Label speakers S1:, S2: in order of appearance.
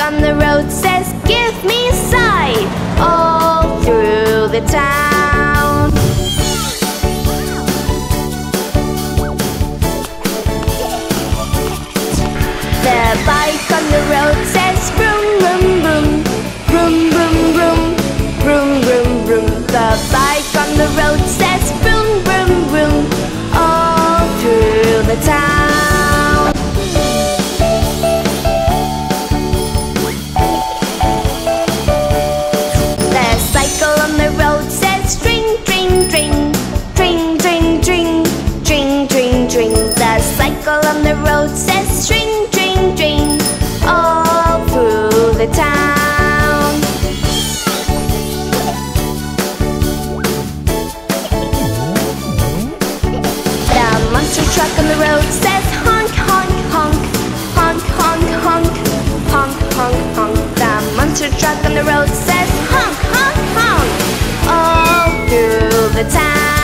S1: on the road says, Give me side, all through the town. The bike on the road says vroom vroom vroom vroom vroom vroom vroom vroom vroom. The bike on the road says vroom vroom vroom all through the town. Monster truck on the road says honk honk honk all through the town.